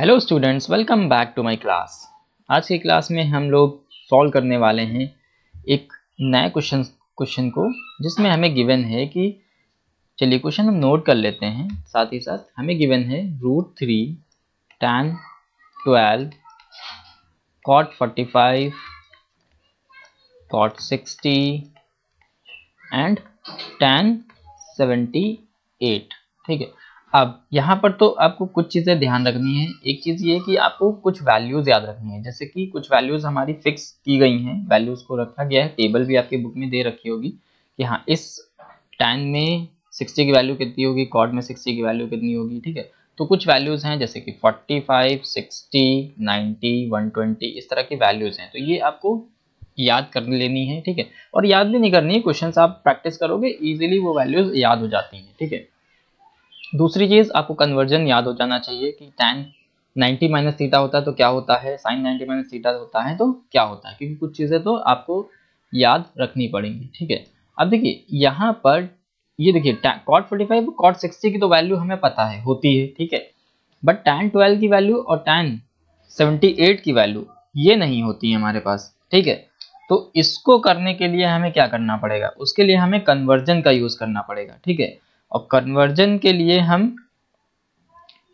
Hello students welcome back to my class आज की class में हम लोग सॉल्व करने वाले हैं एक नए क्वेश्चन क्वेश्चन को, जिसमें हमें गिवन है कि, चलिए क्वेश्चन हम नोट कर लेते हैं। साथ ही साथ हमें गिवन है root three tan twelve cot forty five cot sixty and tan seventy eight ठीक है? अब यहाँ पर तो आपको कुछ चीज़ें ध्यान रखनी है। एक चीज़ ये कि आपको कुछ वैल्यूज़ याद रखनी है। जैसे कि कुछ वैल्यूज़ हमारी फिक्स की गई हैं। वैल्यूज़ को रखा गया है। टेबल भी आपकी बुक में दे रखी होगी कि हाँ इस टेन में सिक्सटी की वैल्यू कितनी होगी? कॉर्ड में सिक्सटी की वैल्यू कितनी होगी? ठीक है? तो कुछ वैल्यूज़ हैं जैसे कि forty five sixty ninety one twenty इस तरह की वैल्यूज़ हैं। तो ये आपको याद कर लेनी है। ठीक है? और याद भी नहीं करनी है। क्वेश्चन आप प्रैक्टिस करोगे इजीली वो वैल्यूज़ याद हो जाती हैं। ठीक है? दूसरी चीज़, आपको कन्वर्जन याद हो जाना चाहिए कि टेन 90 माइनस थीटा होता है तो क्या होता है? साइन 90 माइनस थीटा होता है तो क्या होता है? क्योंकि कुछ चीज़ें तो आपको याद रखनी पड़ेंगी, ठीक है? अब देखिए, यहाँ पर, ये देखिए cot forty five cot sixty की तो वैल्यू हमें पता है, होती है, ठीक है? बट टेन ट्वेल्व की वैल्यू और टेन सेवेंटी एट की वैल्यू ये नहीं होती है हमारे पास, ठीक है? तो इसको करने के लिए हमें क्या करना पड़ेगा? उसके लिए हमें कन्वर्जन का यूज़ करना पड़ेगा, ठीक है? और कन्वर्जन के लिए हम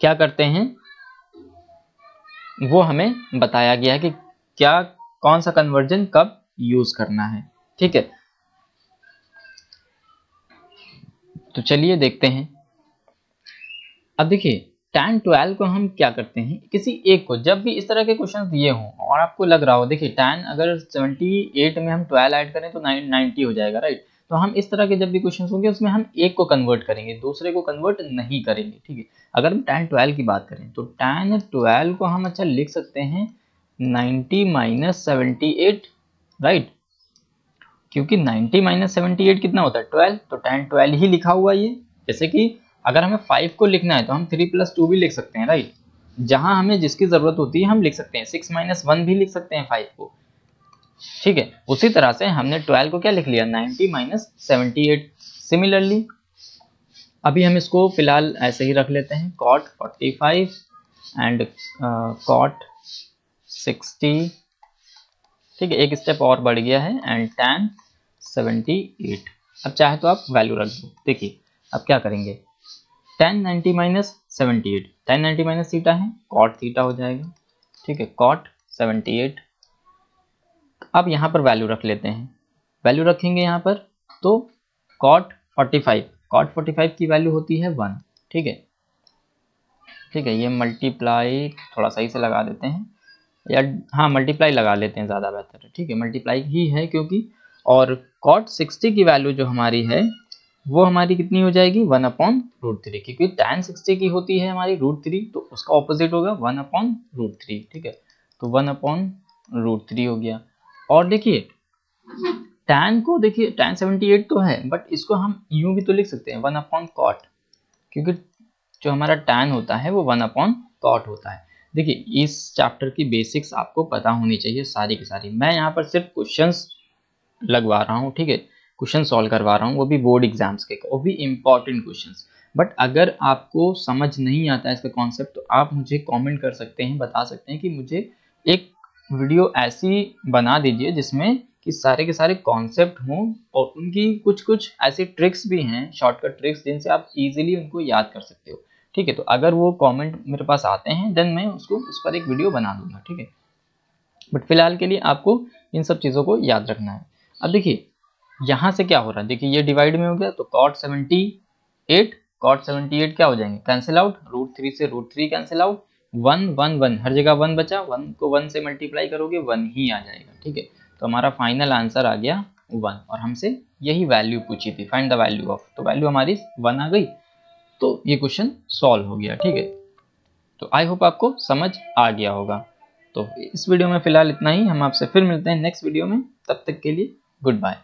क्या करते हैं? वो हमें बताया गया है कि क्या, कौन सा कन्वर्जन कब यूज़ करना है। ठीक है? तो चलिए देखते हैं। अब देखिए टेन ट्वेल्व को हम क्या करते हैं? किसी एक को, जब भी इस तरह के क्वेश्चन दिए हों, और आपको लग रहा हो, देखिए टेन अगर सेवेंटी एट में हम ट्वेल्व ऐड करें तो नाइन नाइनटी हो जाएगा राइट तो हम इस तरह के जब भी क्वेश्चन होंगे, उसमें हम एक को कन्वर्ट करेंगे, दूसरे को कन्वर्ट नहीं करेंगे, ठीक है? अगर हम टेन ट्वेल्व की बात करें तो टेन ट्वेल्व को हम अच्छा लिख सकते हैं ninety minus seventy eight right क्योंकि नाइन्टी माइनस सेवेंटी एट कितना होता है? ट्वेल्व तो टेन ट्वेल्व ही लिखा हुआ ये। जैसे कि अगर हमें फाइव को लिखना है तो हम थ्री प्लस टू भी लिख सकते हैं राइट जहाँ हमें जिसकी ज़रूरत होती है, हम लिख सकते हैं। सिक्स माइनस वन भी लिख सकते हैं फाइव को। ठीक है? उसी तरह से हमने ट्वेल्व को क्या लिख लिया? Ninety minus seventy eight similarly अभी हम इसको फ़िलहाल ऐसे ही रख लेते हैं। Cot forty five and cot sixty ठीक है, एक स्टेप और बढ़ गया है एंड टेन सेवेंटी एट अब चाहे तो आप वैल्यू रख दो। देखिए, अब क्या करेंगे? Tan ninety minus seventy eight tan ninety minus theta है कॉट थीटा हो जाएगा। ठीक है कॉट सेवेंटी एट अब यहाँ पर वैल्यू रख लेते हैं। वैल्यू रखेंगे यहाँ पर तो कॉट 45 कॉट 45 की वैल्यू होती है वन ठीक है? ठीक है, ये मल्टीप्लाई थोड़ा सही से लगा देते हैं। या हाँ मल्टीप्लाई लगा लेते हैं ज़्यादा बेहतर है, ठीक है? मल्टीप्लाई ही है क्योंकि, और कॉट 60 की वैल्यू जो हमारी है, वो हमारी कितनी हो जाएगी? वन अपॉन रूट थ्री क्योंकि टेन सिक्सटी की होती है हमारी रूट थ्री तो उसका ऑपोजिट होगा वन अपॉन रूट थ्री ठीक है? तो वन अपॉन रूट थ्री हो गया। और देखिए टैन को देखिए टैन सेवेंटी एट तो है बट इसको हम यू भी तो लिख सकते हैं वन अपॉन कॉट क्योंकि जो हमारा टैन होता है, वो वन अपॉन कॉट होता है। देखिए, इस चैप्टर की बेसिक्स आपको पता होनी चाहिए सारी की सारी। मैं यहाँ पर सिर्फ़ क्वेश्चंस लगवा रहा हूँ, ठीक है? क्वेश्चन सॉल्व करवा रहा हूँ, वो भी बोर्ड एग्ज़ाम्स के, वो भी इंपॉर्टेंट क्वेश्चन बट अगर आपको समझ नहीं आता है इसका कॉन्सेप्ट तो आप मुझे कमेंट कर सकते हैं, बता सकते हैं कि मुझे एक वीडियो ऐसी बना दीजिए जिसमें कि सारे के सारे कॉन्सेप्ट हों और उनकी कुछ कुछ ऐसी ट्रिक्स भी हैं शॉर्टकट ट्रिक्स जिनसे आप इजीली उनको याद कर सकते हो। ठीक है तो अगर वो कमेंट मेरे पास आते हैं देन मैं उसको उस पर एक वीडियो बना दूँगा, ठीक है? बट फ़िलहाल के लिए आपको इन सब चीज़ों को याद रखना है। अब देखिए, यहाँ से क्या हो रहा है? देखिए, ये डिवाइड में हो गया तो cot seventy eight cot seventy eight क्या हो जाएँगे? कैंसिल आउट रूट थ्री से root three cancel out one one one, हर जगह वन बचा, वन को वन से मल्टीप्लाई करोगे, वन ही आ जाएगा, ठीक है? तो हमारा फाइनल आंसर आ गया वन, और हमसे यही वैल्यू पूछी थी फाइंड द वैल्यू ऑफ़ तो वैल्यू हमारी वन आ गई तो ये क्वेश्चन सॉल्व हो गया, ठीक है? तो आई होप आपको समझ आ गया होगा। तो इस वीडियो में फ़िलहाल इतना ही, हम आपसे फिर मिलते हैं नेक्स्ट वीडियो में, तब तक के लिए गुड बाय